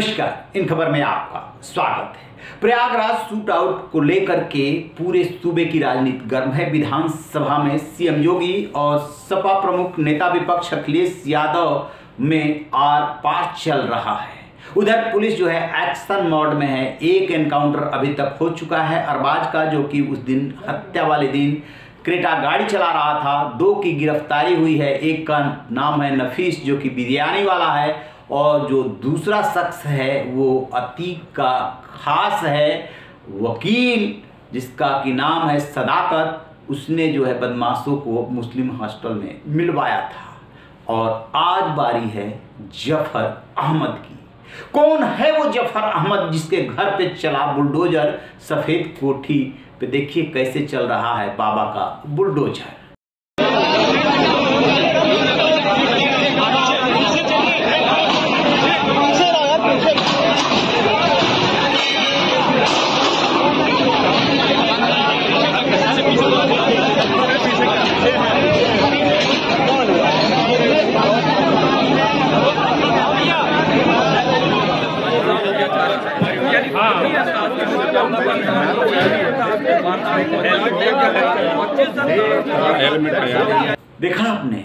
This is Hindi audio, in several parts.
नमस्कार, इन खबर में आपका स्वागत है। प्रयागराज शूट आउट को लेकर के पूरे सूबे की राजनीति गर्म है। विधानसभा में सीएम योगी और सपा प्रमुख नेता विपक्ष अखिलेश यादव में आर पार चल रहा है। उधर पुलिस जो है, एक्शन मोड में है। एक एनकाउंटर अभी तक हो चुका है। अरबाज का, जो कि उस दिन हत्या वाले दिन क्रेटा गाड़ी चला रहा था, दो की गिरफ्तारी हुई है। एक का नाम है नफीस, जो कि बिरयानी वाला है। और जो दूसरा शख्स है, वो अतीक का खास है, वकील, जिसका कि नाम है सदाकत, उसने जो है बदमाशों को मुस्लिम हॉस्टल में मिलवाया था। और आज बारी है ज़फ़र अहमद की। कौन है वो ज़फ़र अहमद जिसके घर पे चला बुलडोजर सफ़ेद कोठी पे? देखिए कैसे चल रहा है बाबा का बुलडोजर। देखा आपने?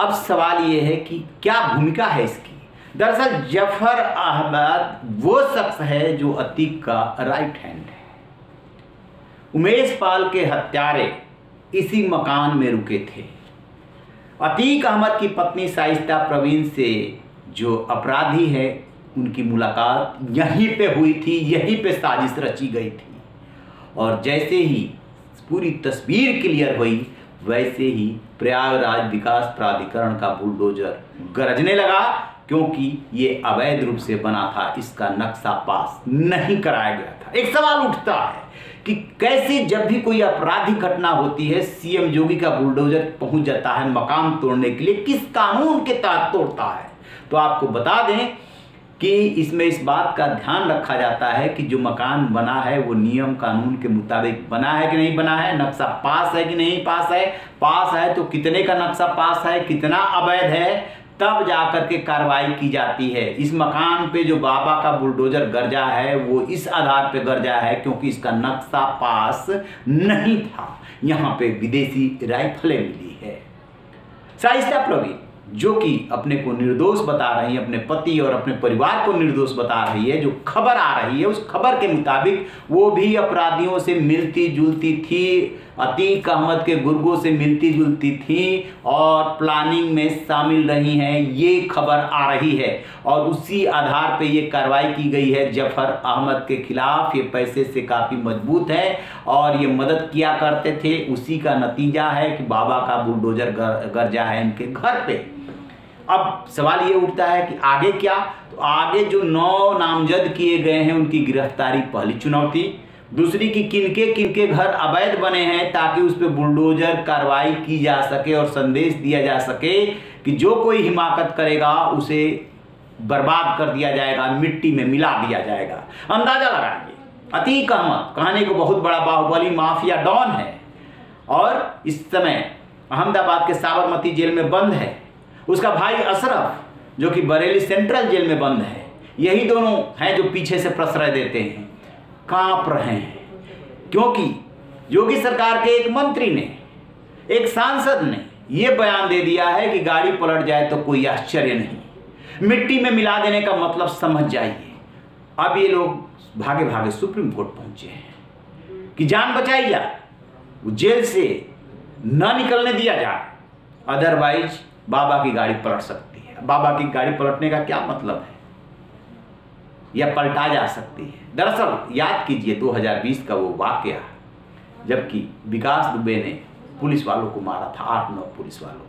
अब सवाल ये है कि क्या भूमिका है इसकी? दरअसल ज़फ़र अहमद वो शख्स है जो अतीक का राइट हैंड है। उमेश पाल के हत्यारे इसी मकान में रुके थे। अतीक अहमद की पत्नी साइस्ता प्रवीण से जो अपराधी है उनकी मुलाकात यहीं पे हुई थी, यहीं पे साजिश रची गई थी। और जैसे ही पूरी तस्वीर क्लियर हुई, वैसे ही प्रयागराज विकास प्राधिकरण का बुलडोजर गरजने लगा, क्योंकि ये अवैध रूप से बना था, इसका नक्शा पास नहीं कराया गया था। एक सवाल उठता है कि कैसे जब भी कोई आपराधिक घटना होती है, सीएम योगी का बुलडोजर पहुँच जाता है मकान तोड़ने के लिए, किस कानून के तहत तोड़ता है? तो आपको बता दें कि इसमें इस बात का ध्यान रखा जाता है कि जो मकान बना है, वो नियम कानून के मुताबिक बना है कि नहीं बना है, नक्शा पास है कि नहीं पास है पास है तो कितने का नक्शा पास है, कितना अवैध है, तब जाकर के कार्रवाई की जाती है। इस मकान पे जो बाबा का बुलडोजर गर्जा है, वो इस आधार पे गर्जा है क्योंकि इसका नक्शा पास नहीं था। यहाँ पे विदेशी राइफलें मिली है। साइस्ता प्रवीण। जो कि अपने को निर्दोष बता रही है अपने पति और अपने परिवार को निर्दोष बता रही है जो खबर आ रही है उस खबर के मुताबिक वो भी अपराधियों से मिलती जुलती थी अतीक अहमद के गुर्गों से मिलती जुलती थी और प्लानिंग में शामिल रही हैं ये खबर आ रही है। और उसी आधार पे ये कार्रवाई की गई है ज़फ़र अहमद के खिलाफ। ये पैसे से काफ़ी मज़बूत है और ये मदद किया करते थे। उसी का नतीजा है कि बाबा का बुलडोजर गर, गर्जा है इनके घर पे। अब सवाल ये उठता है कि आगे क्या? तो आगे जो नौ नामजद किए गए हैं, उनकी गिरफ्तारी पहली चुनौती। दूसरी की किनके किनके घर अवैध बने हैं ताकि उस पर बुलडोजर कार्रवाई की जा सके और संदेश दिया जा सके कि जो कोई हिमाकत करेगा, उसे बर्बाद कर दिया जाएगा, मिट्टी में मिला दिया जाएगा। अंदाज़ा लगाएँगे अतीक अहमद, कहने को बहुत बड़ा बाहुबली माफिया डॉन है और इस समय अहमदाबाद के साबरमती जेल में बंद है। उसका भाई अशरफ, जो कि बरेली सेंट्रल जेल में बंद है, यही दोनों हैं जो पीछे से प्रश्रय देते हैं। काँप रहे हैं। क्योंकि योगी सरकार के एक मंत्री ने, एक सांसद ने यह बयान दे दिया है कि गाड़ी पलट जाए तो कोई आश्चर्य नहीं। मिट्टी में मिला देने का मतलब समझ जाइए। अब ये लोग भागे भागे सुप्रीम कोर्ट पहुँचे हैं। कि जान बचाई जाए जेल से न निकलने दिया जाए। अदरवाइज़ बाबा की गाड़ी पलट सकती है। बाबा की गाड़ी पलटने का क्या मतलब है? या पलटा जा सकती है। दरअसल, याद कीजिए 2020 का वो वाक्य, जबकि विकास दुबे ने पुलिस वालों को मारा था, आठ नौ पुलिस वालों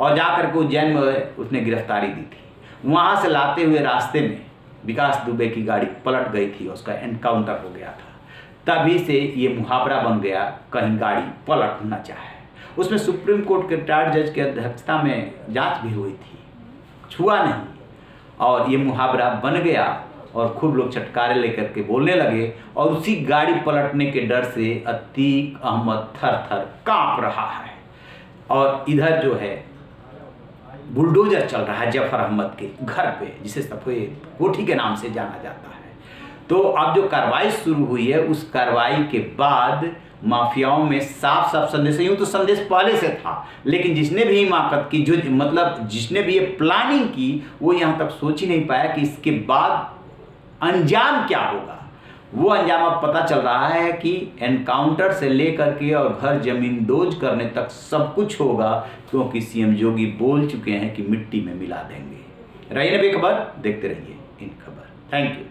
और जाकर के उज्जैन में उसने गिरफ्तारी दी थी। वहाँ से लाते हुए रास्ते में विकास दुबे की गाड़ी पलट गई थी, उसका एनकाउंटर हो गया था। तभी से ये मुहावरा बन गया, कहीं गाड़ी पलटना चाहे उसमें सुप्रीम कोर्ट के रिटायर्ड जज की अध्यक्षता में जाँच भी हुई थी। छुआ नहीं। और ये मुहावरा बन गया और खूब लोग चटकारे लेकर के बोलने लगे और उसी गाड़ी पलटने के डर से अतीक अहमद थर थर काँप रहा है। और इधर जो है, बुलडोजर चल रहा है ज़फ़र अहमद के घर पे, जिसे सफ़ेद कोठी के नाम से जाना जाता है। तो अब जो कार्रवाई शुरू हुई है, उस कार्रवाई के बाद माफियाओं में साफ़ साफ़ संदेश यूँ तो संदेश पहले से था। लेकिन जिसने भी हिमाकत की, जो मतलब जिसने भी ये प्लानिंग की, वो यहाँ तक सोच ही नहीं पाया कि इसके बाद अंजाम क्या होगा। वो अंजाम अब पता चल रहा है कि एनकाउंटर से लेकर के और घर ज़मीन दोज करने तक सब कुछ होगा, क्योंकि सीएम जोगी बोल चुके हैं कि मिट्टी में मिला देंगे। रही ना बेखबर, देखते रहिए इन खबर। Thank you